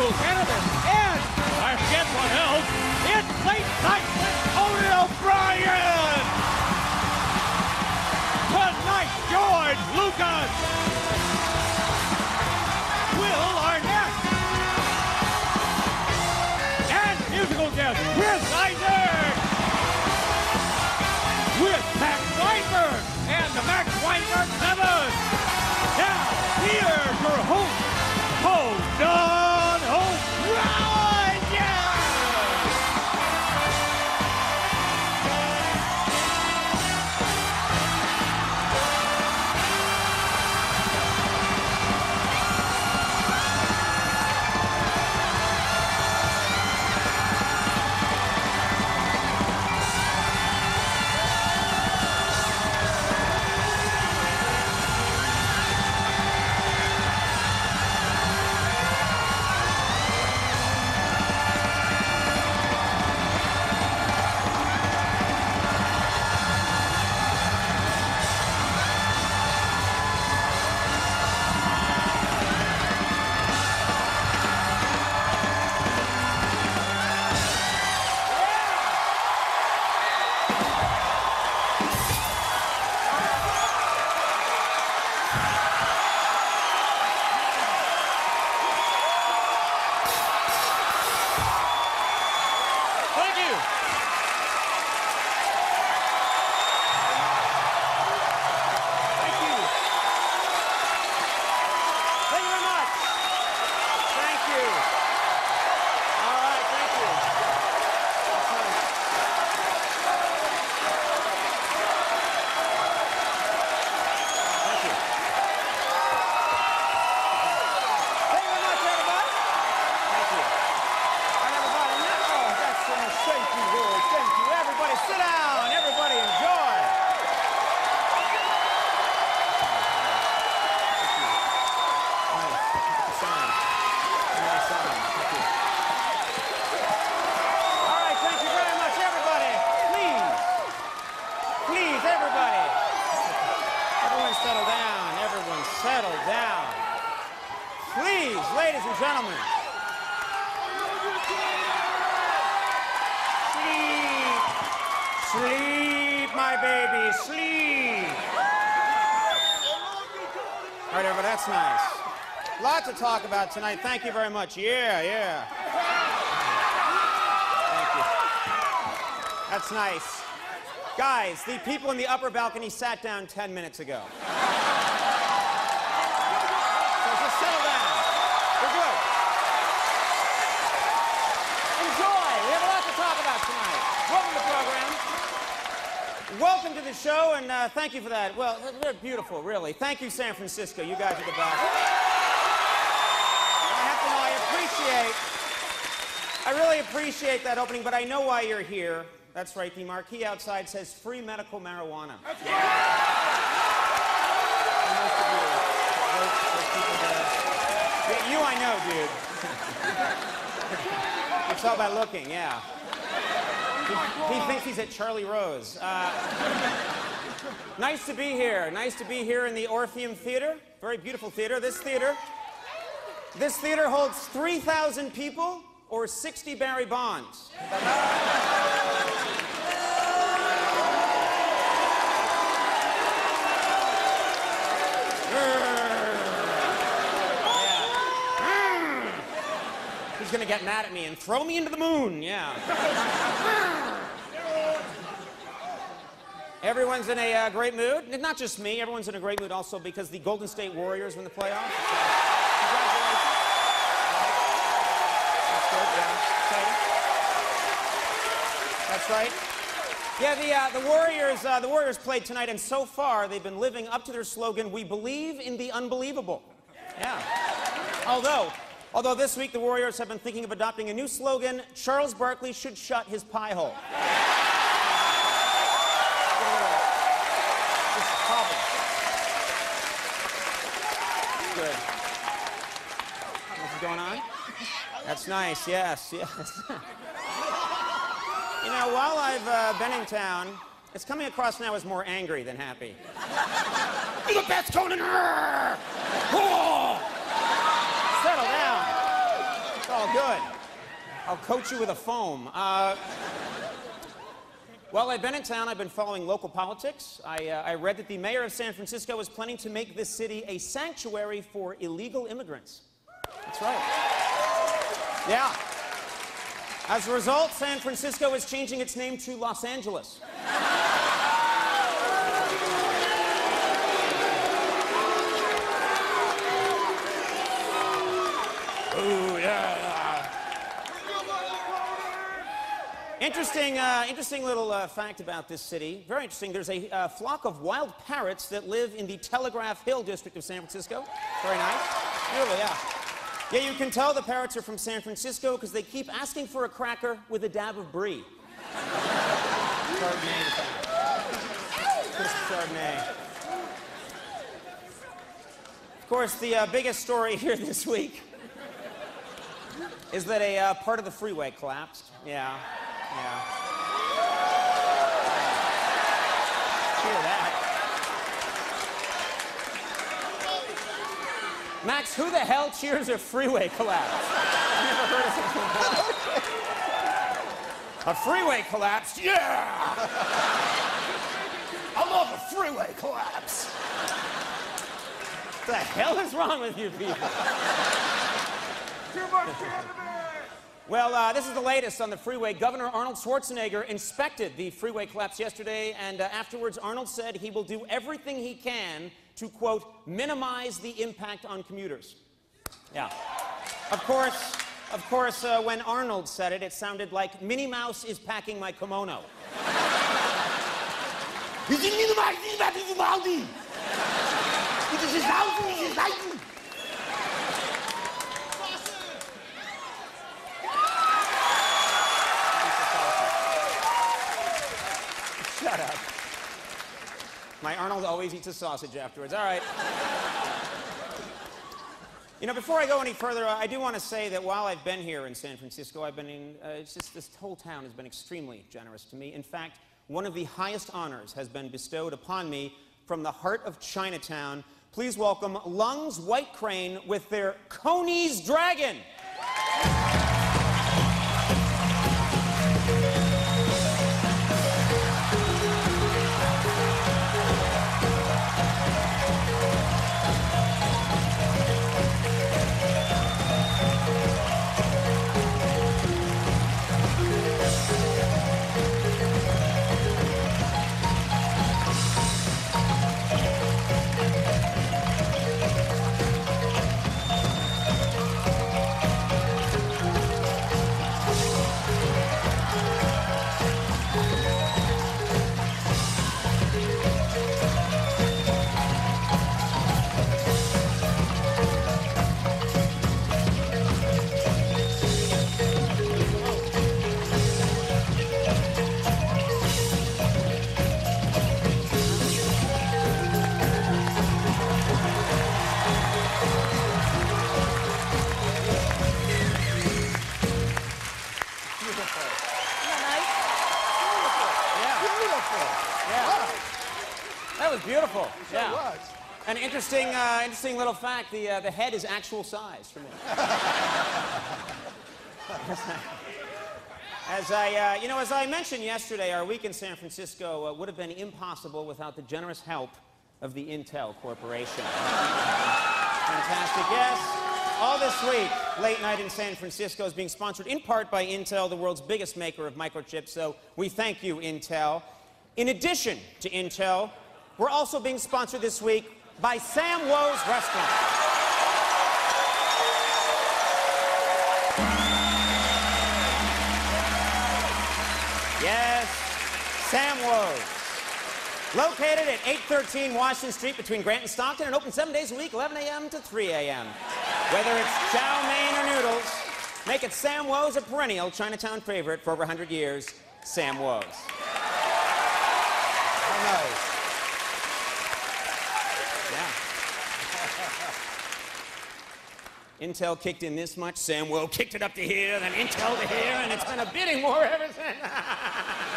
Michael Cannabis, and I forget what else. It's late night ladies and gentlemen. Sleep. Sleep, my baby. Sleep. All right, everybody, that's nice. Lot to talk about tonight. Thank you very much. Yeah, yeah. Thank you. That's nice. Guys, the people in the upper balcony sat down 10 minutes ago. So just settle down. We're good. Enjoy. We have a lot to talk about tonight. Welcome to the program. Welcome to the show, and uh, thank you for that. Well, they're beautiful, really. Thank you, San Francisco. You guys are the best. I have to know, I appreciate, I really appreciate that opening, but I know why you're here. That's right, the marquee outside says free medical marijuana. And most of you, those, those people there. Yeah, you I know, dude. it's all by looking, yeah. He, he thinks he's at Charlie Rose. Uh, nice to be here. Nice to be here in the Orpheum Theater. Very beautiful theater. This theater, this theater holds 3,000 people or 60 Barry Bonds. He's gonna get mad at me and throw me into the moon, yeah. Everyone's in a uh, great mood. Not just me, everyone's in a great mood also because the Golden State Warriors win the playoffs. Yeah. That's right. Yeah, the, uh, the Warriors, uh, the Warriors played tonight, and so far they've been living up to their slogan, "We believe in the unbelievable." Yeah. Although, although this week the Warriors have been thinking of adopting a new slogan: "Charles Barkley should shut his pie hole." This is problem. Good. What's going on? That's nice. Yes, yes. You know, while I've uh, been in town, it's coming across now as more angry than happy. You're the best, Conan! Oh! Settle down. It's all good. I'll coat you with a foam. Uh, while I've been in town, I've been following local politics. I, uh, I read that the mayor of San Francisco is planning to make this city a sanctuary for illegal immigrants. That's right. Yeah. As a result, San Francisco is changing its name to Los Angeles. Ooh, yeah. Interesting, uh, interesting little uh, fact about this city. Very interesting. There's a uh, flock of wild parrots that live in the Telegraph Hill district of San Francisco. Very nice. Beautiful, yeah. Yeah, you can tell the parrots are from San Francisco because they keep asking for a cracker with a dab of brie. Chardonnay, Chardonnay. Of course, the uh, biggest story here this week is that a uh, part of the freeway collapsed. Yeah, yeah. Hear that? Max, who the hell cheers a freeway collapse? I've never heard of something like. A freeway collapse? Yeah! I love a freeway collapse. What the hell is wrong with you people? Too much candy! Well, uh, this is the latest on the freeway. Governor Arnold Schwarzenegger inspected the freeway collapse yesterday, and uh, afterwards, Arnold said he will do everything he can to, quote, minimize the impact on commuters. Yeah. Of course, of course, uh, when Arnold said it, it sounded like Minnie Mouse is packing my kimono. Shut up. My Arnold always eats a sausage afterwards. All right. You know, before I go any further, I do want to say that while I've been here in San Francisco, I've been in, uh, it's just this whole town has been extremely generous to me. In fact, one of the highest honors has been bestowed upon me from the heart of Chinatown. Please welcome Leung's White Crane with their Coney's Dragon. Yeah. Yeah. That was beautiful. yeah. was. An interesting, uh, interesting little fact: the uh, the head is actual size for me. as I, uh, you know, as I mentioned yesterday, our week in San Francisco uh, would have been impossible without the generous help of the Intel Corporation. Fantastic guests. All this week, Late Night in San Francisco is being sponsored in part by Intel, the world's biggest maker of microchips. So we thank you, Intel. In addition to Intel, we're also being sponsored this week by Sam Wo's Restaurant. Yes, Sam Wo's. Located at 813 Washington Street between Grant and Stockton and open seven days a week, 11 a.m. to 3 a.m. Whether it's chow mein or noodles, make it Sam Wo's a perennial Chinatown favorite for over 100 years. Sam Wo's. Yeah. Intel kicked in this much, Sam Wo kicked it up to here, then Intel to here, and it's been a bidding war ever since.